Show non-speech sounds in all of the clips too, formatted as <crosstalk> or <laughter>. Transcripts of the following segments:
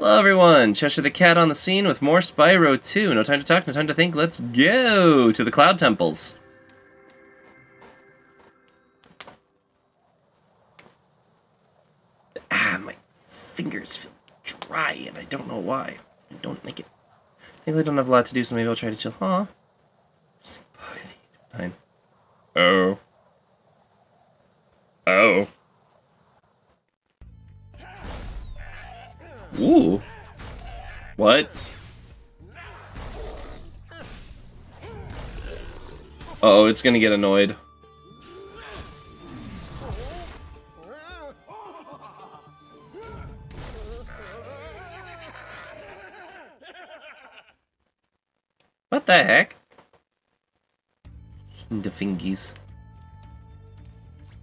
Hello everyone, Xeshire the Cat on the scene with more Spyro 2. No time to talk, no time to think, let's go to the Cloud Temples. Ah, my fingers feel dry and I don't know why. I don't like it. I think I don't have a lot to do, so maybe I'll try to chill. Huh? Oh. Oh. Ooh. What? Uh oh, it's gonna get annoyed. What the heck? The fingies.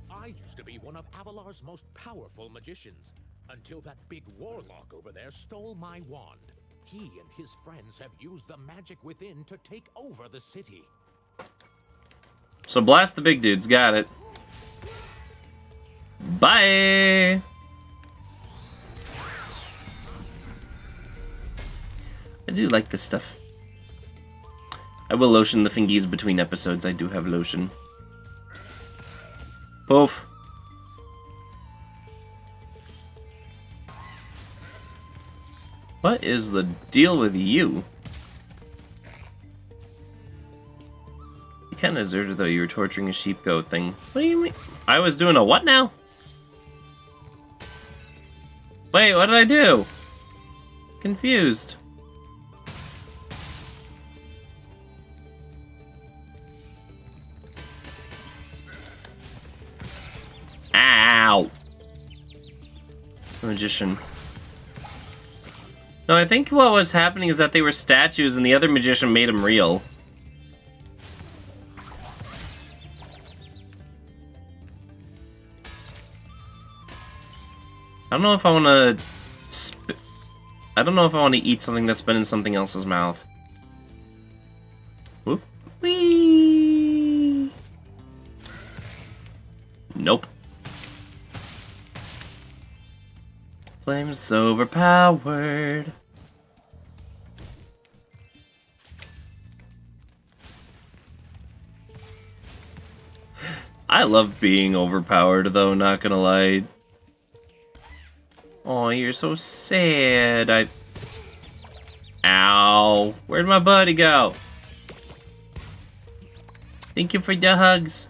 I used to be one of Avalar's most powerful magicians, until that big warlock over there stole my wand. He and his friends have used the magic within to take over the city. So blast the big dudes, got it. Bye! I do like this stuff. I will lotion the fingies between episodes. I do have lotion. Poof. What is the deal with you? You kind of deserted though. You were torturing a sheep goat thing. What do you mean? I was doing a what now? Wait, what did I do? Confused. Ow! Magician. No, I think what was happening is that they were statues and the other magician made them real. I don't know if I want to... I don't know if I want to eat something that's been in something else's mouth. Flames overpowered. I love being overpowered, though, not gonna lie. Oh, you're so sad. I... Ow. Where'd my buddy go? Thank you for the hugs.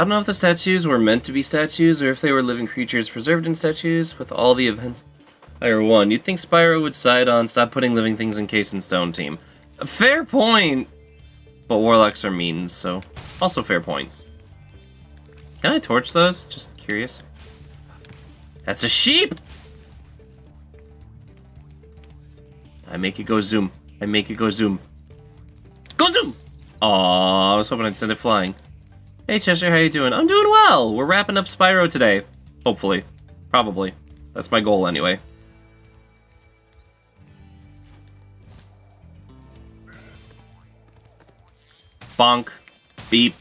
I don't know if the statues were meant to be statues or if they were living creatures preserved in statues with all the events. Higher one. You'd think Spyro would side on stop putting living things in case and stone team. Fair point! But warlocks are mean, so also fair point. Can I torch those? Just curious. That's a sheep! I make it go zoom. I make it go zoom. Go zoom! Aww, I was hoping I'd send it flying. Hey Xeshire, how you doing? I'm doing well! We're wrapping up Spyro today. Hopefully. Probably. That's my goal anyway. Bonk. Beep.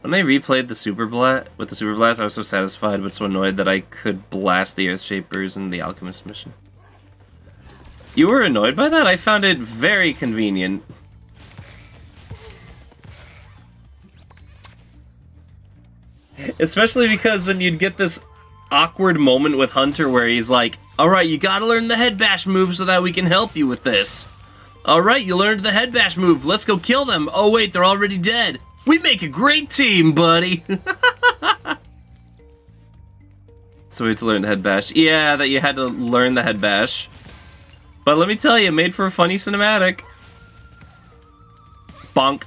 When I replayed the Super Blast with the Super Blast, I was so satisfied but so annoyed that I could blast the Earthshapers in the Alchemist mission. You were annoyed by that? I found it very convenient. Especially because then you'd get this awkward moment with Hunter where he's like, Alright, you gotta learn the head bash move so that we can help you with this. Alright, you learned the head bash move, let's go kill them. Oh wait, they're already dead. We make a great team, buddy. <laughs> so we had to learn the head bash. Yeah, that you had to learn the head bash. But let me tell you, it made for a funny cinematic. Bonk.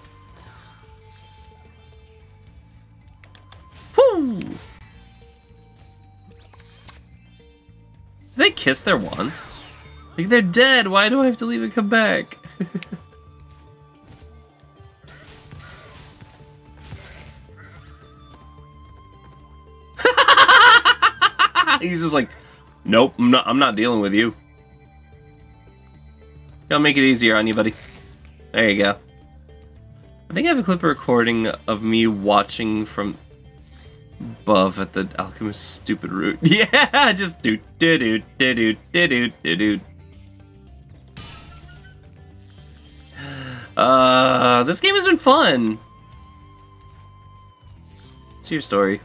They kiss their wands? Like, they're dead. Why do I have to leave and come back? <laughs> He's just like, nope, I'm not. I'm not dealing with you. I'll make it easier on you, buddy. There you go. I think I have a clip recording of me watching from above at the alchemist's stupid route. <laughs> Yeah, just do do do do do do do do do. <sighs> Uh, this game has been fun. What's your story?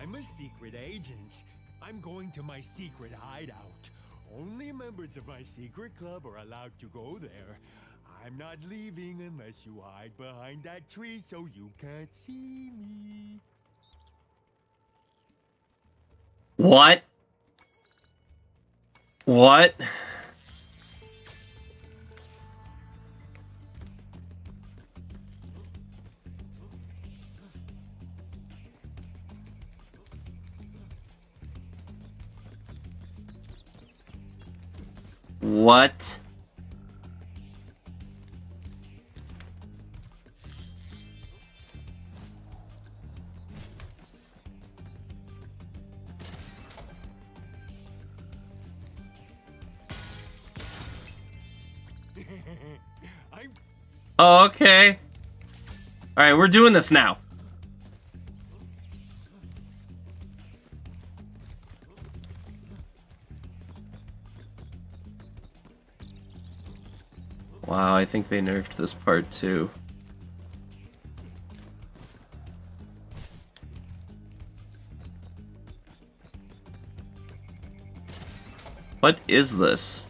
I'm a secret agent. I'm going to my secret hideout. Only members of my secret club are allowed to go there. I'm not leaving unless you hide behind that tree so you can't see me. What? What? What? Oh, okay. Alright, we're doing this now. Wow, I think they nerfed this part too. What is this?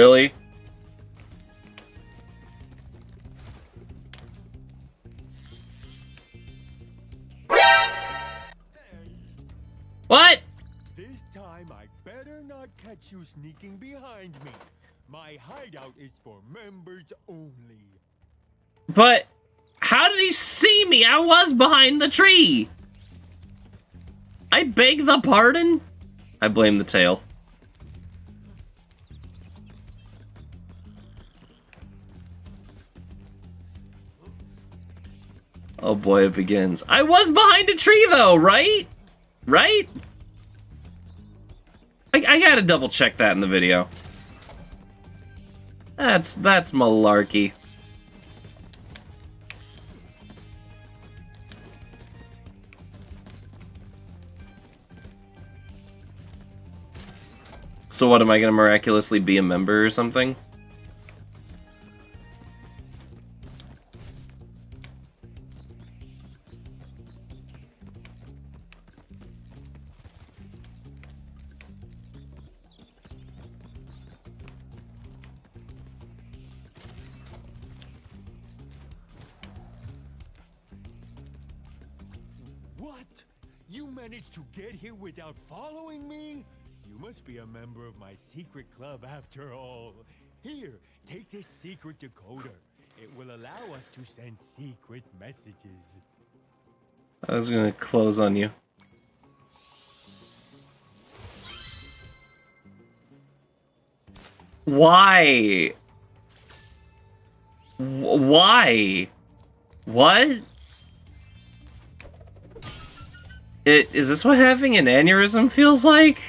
Really? What? This time I better not catch you sneaking behind me. My hideout is for members only. But how did he see me? I was behind the tree. I beg the pardon? I blame the tail. Oh boy, it begins. I was behind a tree though, right? Right? I, I gotta double check that in the video. That's that's malarkey. So what, am I gonna miraculously be a member or something? Be a member of my secret club after all. Here, take this secret decoder. It will allow us to send secret messages. I was gonna close on you. Why? Wh- Why? What? It, is this what having an aneurysm feels like?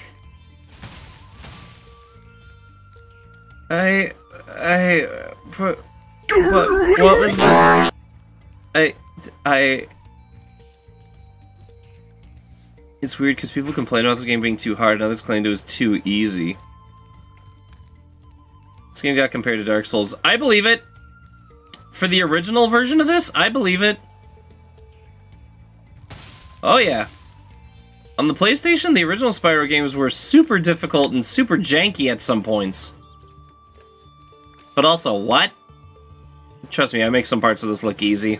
I, I, what, what, was that? I, I, it's weird because people complain about this game being too hard, and others claimed it was too easy. This game got compared to Dark Souls. I believe it. For the original version of this, I believe it. Oh yeah. On the PlayStation, the original Spyro games were super difficult and super janky at some points. But also, what? Trust me, I make some parts of this look easy.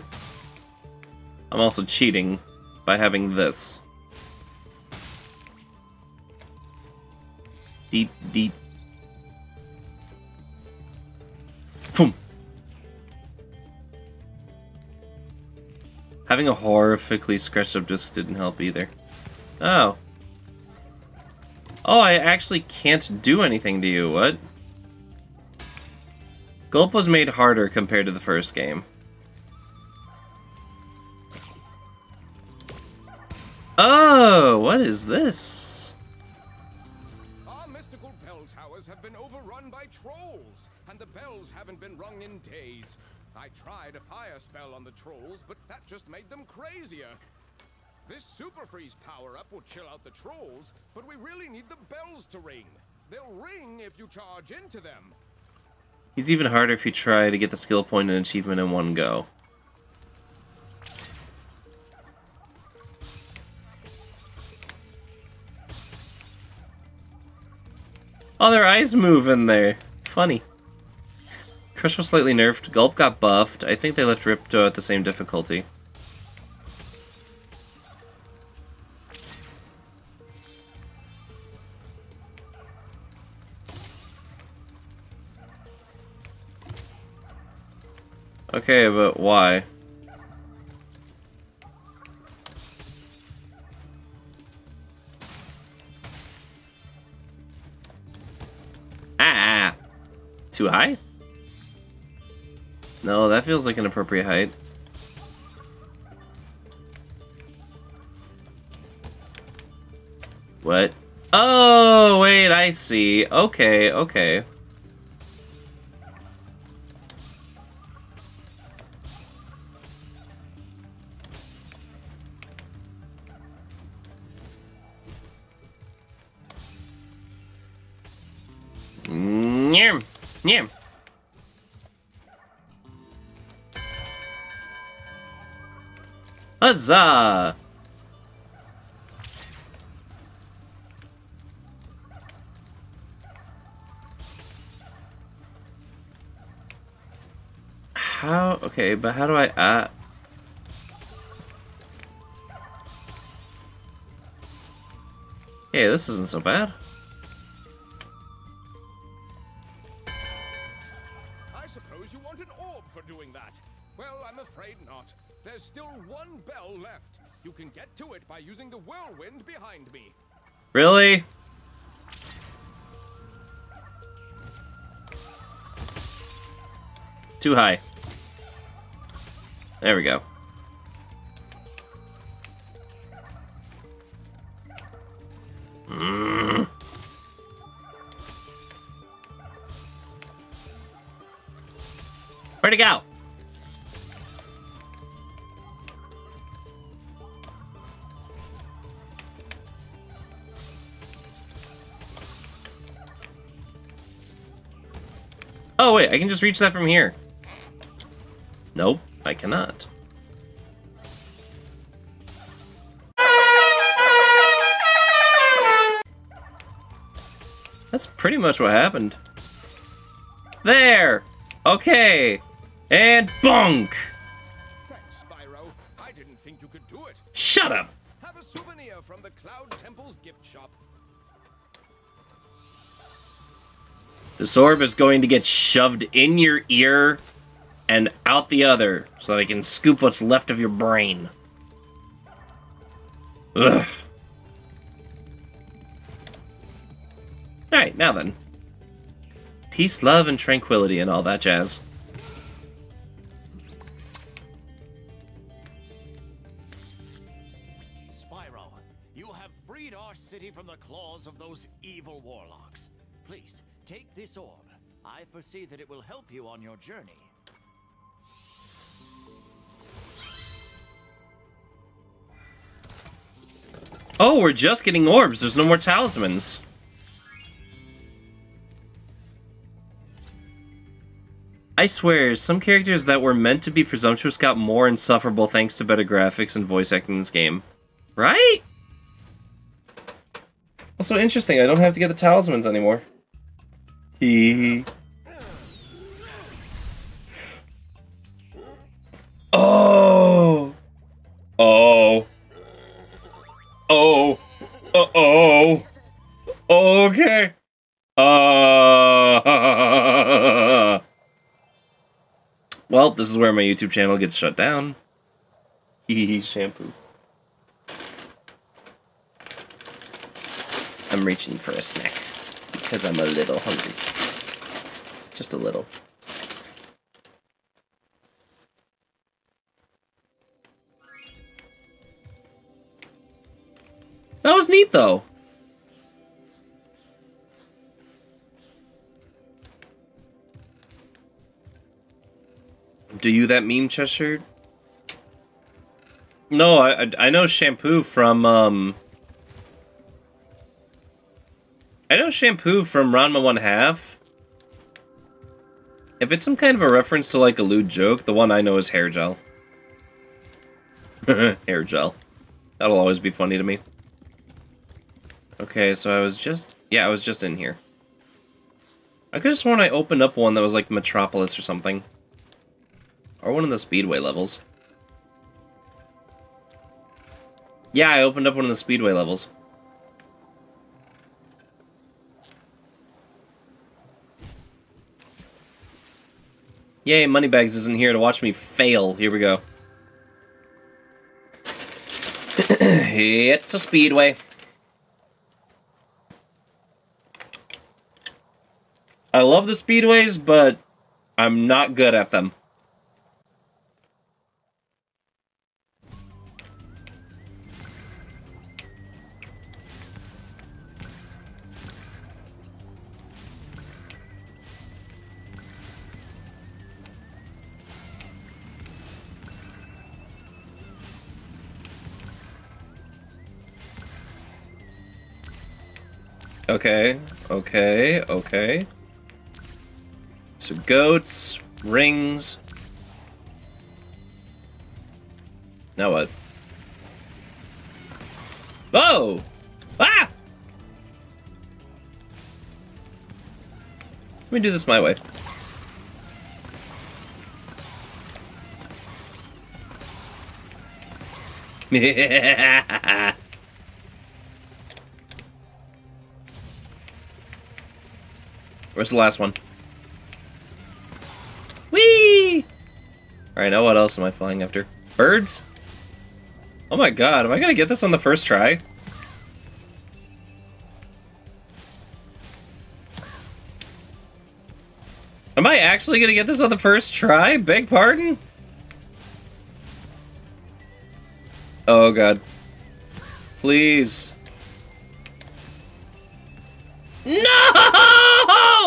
I'm also cheating by having this. Deep, deep. Boom. Having a horrifically scratched up disc didn't help either. Oh. Oh, I actually can't do anything to you, what? Gulp was made harder compared to the first game. Oh, what is this? Our mystical bell towers have been overrun by trolls, and the bells haven't been rung in days. I tried a fire spell on the trolls, but that just made them crazier. This super freeze power-up will chill out the trolls, but we really need the bells to ring. They'll ring if you charge into them. He's even harder if you try to get the skill point and achievement in one go. Oh, their eyes move in there. Funny. Crush was slightly nerfed. Gulp got buffed. I think they left Ripto at the same difficulty. Okay, but why? Ah! Too high? No, that feels like an appropriate height. What? Oh, wait, I see. Okay, okay. Nyam. Huzzah! How? Okay, but how do I... Uh... Hey, this isn't so bad. Really? Too high. There we go. Mm. Where'd it go? Oh wait, I can just reach that from here. Nope, I cannot. That's pretty much what happened. There! Okay. And bunk! Thanks, Spyro. I didn't think you could do it. Shut up! This orb is going to get shoved in your ear and out the other so I can scoop what's left of your brain. Ugh. Alright, now then. Peace, love, and tranquility and all that jazz. Spyro, you have freed our city from the claws of those evil warlocks. Please, take this orb. I foresee that it will help you on your journey. Oh, we're just getting orbs. There's no more talismans. I swear, some characters that were meant to be presumptuous got more insufferable thanks to better graphics and voice acting in this game. Right? Also interesting, I don't have to get the talismans anymore. <laughs> Oh! Oh! Oh! Uh-oh! Okay! Uh... <laughs> Well, this is where my YouTube channel gets shut down. Hee shampoo. I'm reaching for a snack because I'm a little hungry. Just a little. That was neat though. Do you that meme Xeshire? No, I, I know shampoo from um. I know shampoo from Ranma One Half. If it's some kind of a reference to like a lewd joke, the one I know is hair gel. <laughs> hair gel. That'll always be funny to me. Okay, so I was just yeah, I was just in here. I could have sworn I opened up one that was like Metropolis or something. Or one of the Speedway levels. Yeah, I opened up one of the Speedway levels. Yay, Moneybags isn't here to watch me fail. Here we go. <clears throat> it's a Speedway. I love the Speedways, but I'm not good at them. Okay, okay, okay. So goats, rings. Now what? Oh! Ah! Let me do this my way. <laughs> Where's the last one? Whee! Alright, now what else am I flying after? Birds? Oh my god, am I gonna get this on the first try? Am I actually gonna get this on the first try? Beg pardon? Oh god. Please. No! <laughs>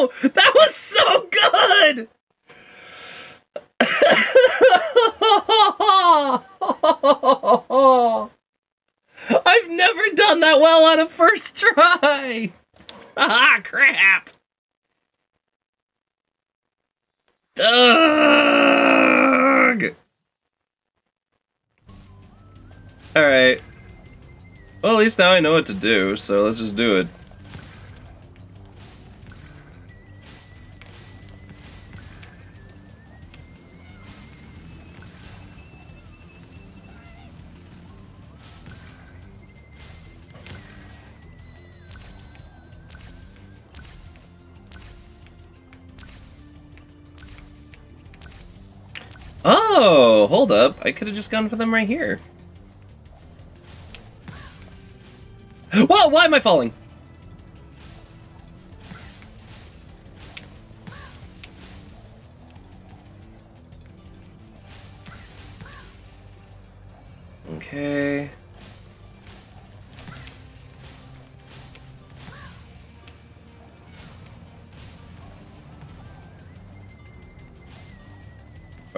That was so good! <laughs> I've never done that well on a first try! <laughs> Ah, crap! Alright. Well, at least now I know what to do, so let's just do it. Oh, hold up. I could have just gone for them right here. <gasps> Whoa, why am I falling?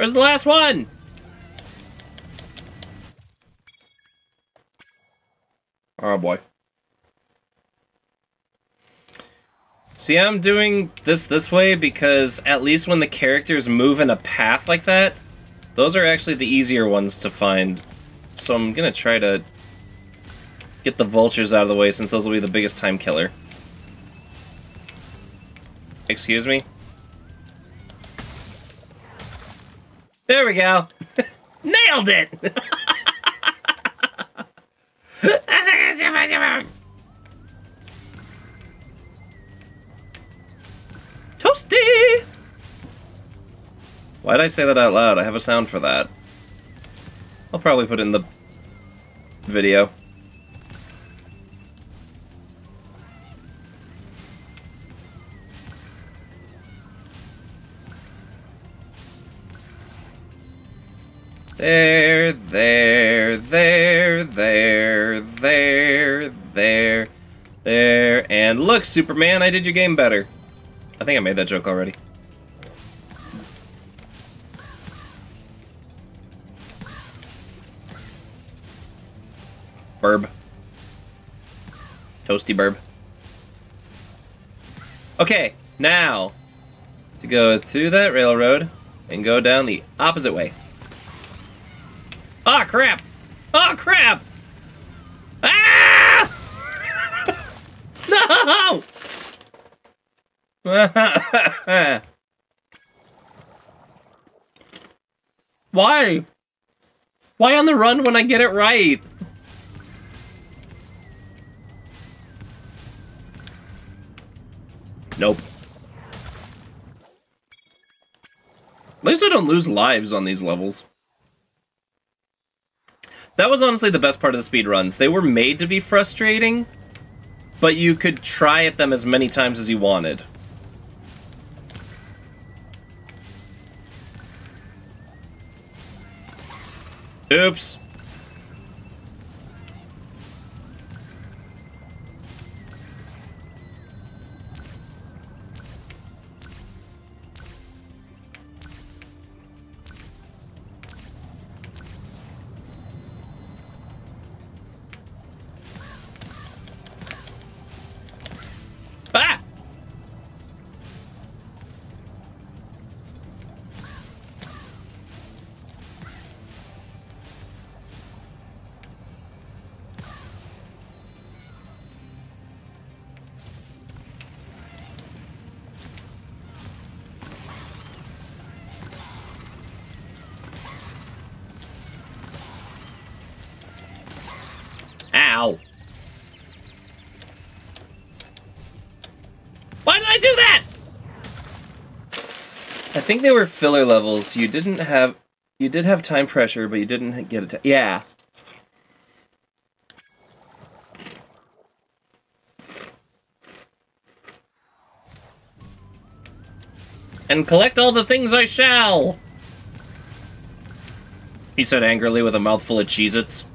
Where's the last one? Oh boy. See, I'm doing this this way because at least when the characters move in a path like that, those are actually the easier ones to find. So I'm gonna try to get the vultures out of the way since those will be the biggest time killer. Excuse me? There we go. Nailed it! <laughs> Toasty! Why'd I say that out loud? I have a sound for that. I'll probably put it in the video. There, there, there, there, there, there, there. And look, Superman, I did your game better. I think I made that joke already. Burb. Toasty burb. Okay, now to go through that railroad and go down the opposite way. Ah, crap! Oh, crap! Ah! <laughs> no! <laughs> Why? Why on the run when I get it right? Nope. At least I don't lose lives on these levels. That was honestly the best part of the speed runs. They were made to be frustrating, but you could try at them as many times as you wanted. Oops. I do that? I think they were filler levels. You didn't have... You did have time pressure, but you didn't get it. Yeah. And collect all the things I shall! He said angrily with a mouthful of Cheez-Its.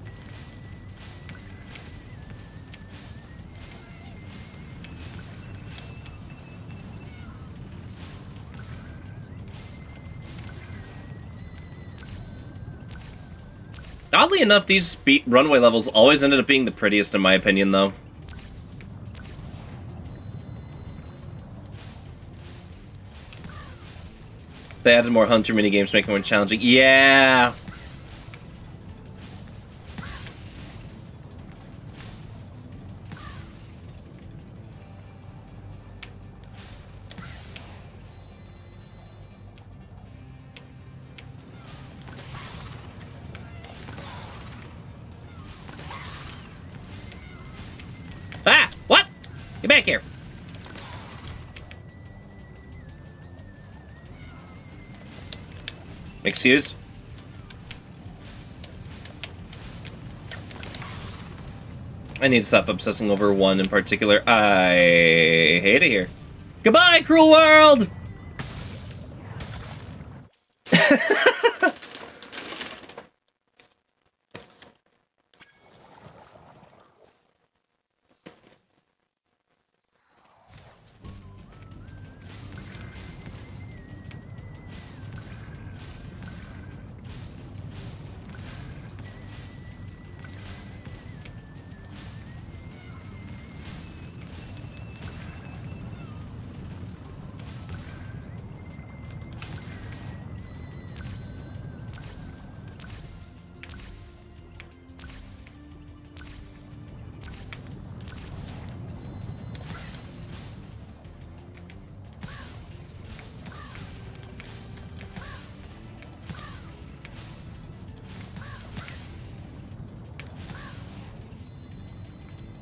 Oddly enough, these runway levels always ended up being the prettiest in my opinion, though. They added more hunter minigames, making it more challenging. Yeah! Back here! Excuse? I need to stop obsessing over one in particular. I hate it here. Goodbye, cruel world!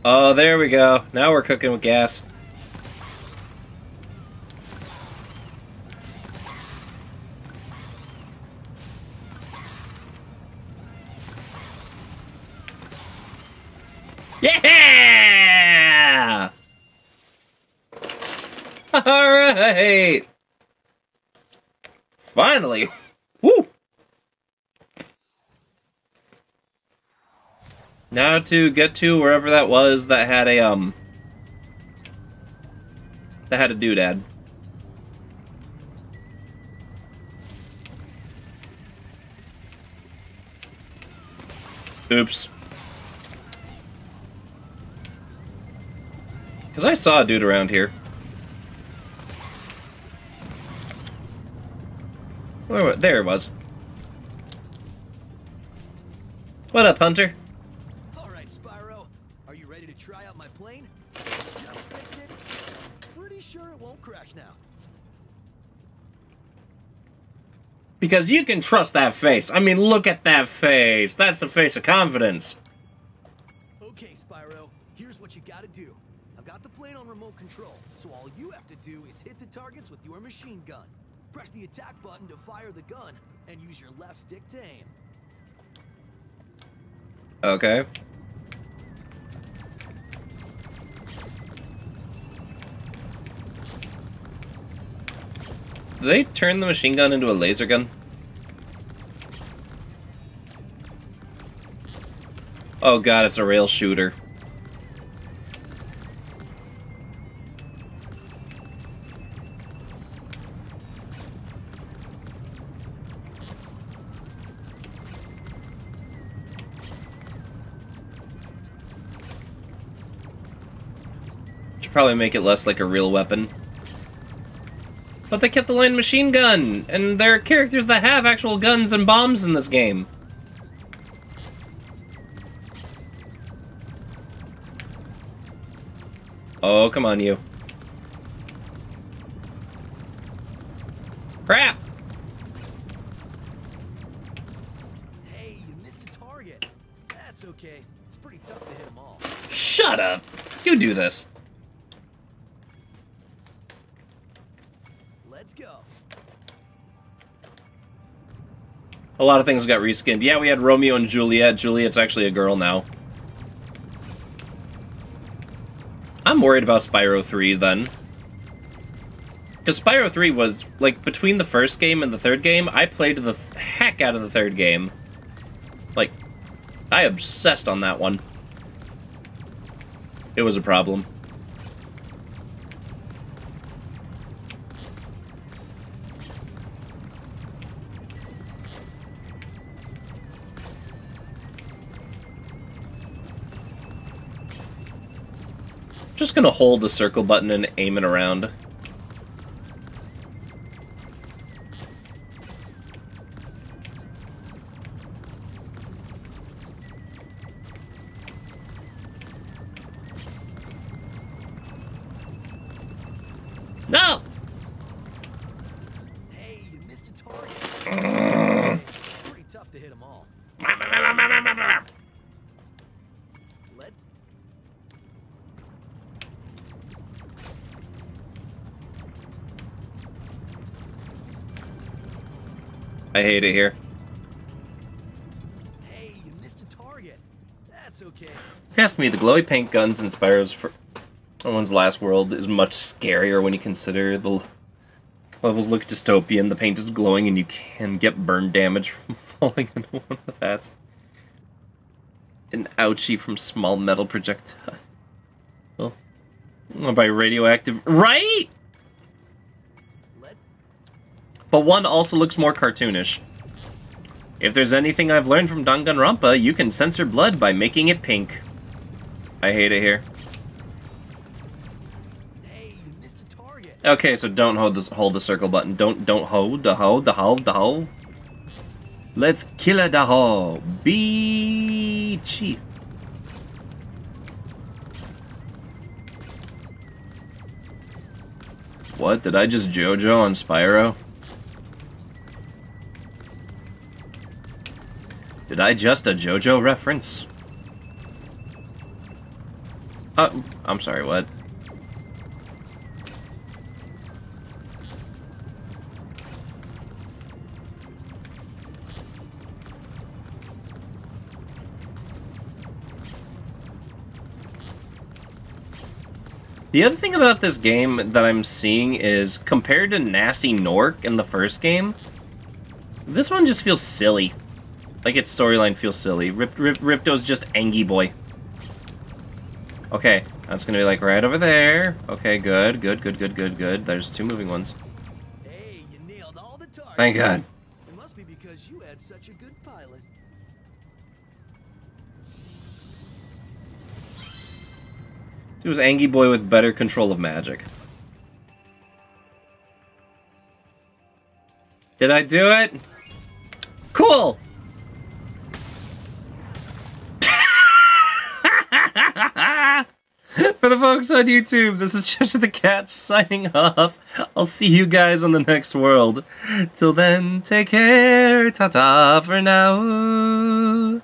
Oh, there we go. Now we're cooking with gas. Now to get to wherever that was that had a, um... That had a doodad. Oops. Because I saw a dude around here. Where, there it was. What up, Hunter? Because you can trust that face. I mean, look at that face. That's the face of confidence. Okay, Spyro. Here's what you gotta do. I've got the plane on remote control, so all you have to do is hit the targets with your machine gun. Press the attack button to fire the gun, and use your left stick to aim. Okay. Did they turn the machine gun into a laser gun? Oh god, it's a rail shooter. Should probably make it less like a real weapon. But they kept the line machine gun, and there are characters that have actual guns and bombs in this game. Oh, come on, you. Crap! Hey, you missed a target. That's okay. It's pretty tough to hit them all. Shut up! You do this. A lot of things got reskinned. Yeah, we had Romeo and Juliet. Juliet's actually a girl now. I'm worried about Spyro 3 then. Because Spyro 3 was, like, between the first game and the third game, I played the heck out of the third game. Like, I obsessed on that one. It was a problem. Gonna hold the circle button and aim it around. Hate it here. Hey, you missed a target. That's okay. If you ask me, the glowy paint guns in Spyro's for One's Last World is much scarier when you consider the levels look dystopian, the paint is glowing, and you can get burn damage <laughs> from falling <laughs> into one of the vats. An ouchie from small metal projectile. Oh. Oh, by radioactive. Right? But one also looks more cartoonish. If there's anything I've learned from Danganronpa, you can censor blood by making it pink. I hate it here. Okay, so don't hold this hold the circle button. Don't don't hold the hold the hold the hold. Let's kill a the hole. Be cheap. What did I just JoJo on Spyro? Did I just a JoJo reference? Uh, I'm sorry, what? The other thing about this game that I'm seeing is compared to Gnasty Gnorc in the first game, this one just feels silly. Like its storyline feels silly. Rip, Rip, Ripto's just Angie boy. Okay, that's gonna be like right over there. Okay, good, good, good, good, good, good. There's two moving ones. Hey, you nailed all the targets. Thank God. It must be because you had such a good pilot. It was Angie boy with better control of magic. Did I do it? Cool! For the folks on YouTube, this is <laughs> Xeshire the Cat signing off. I'll see you guys on the next world. Till then, take care. Ta ta for now.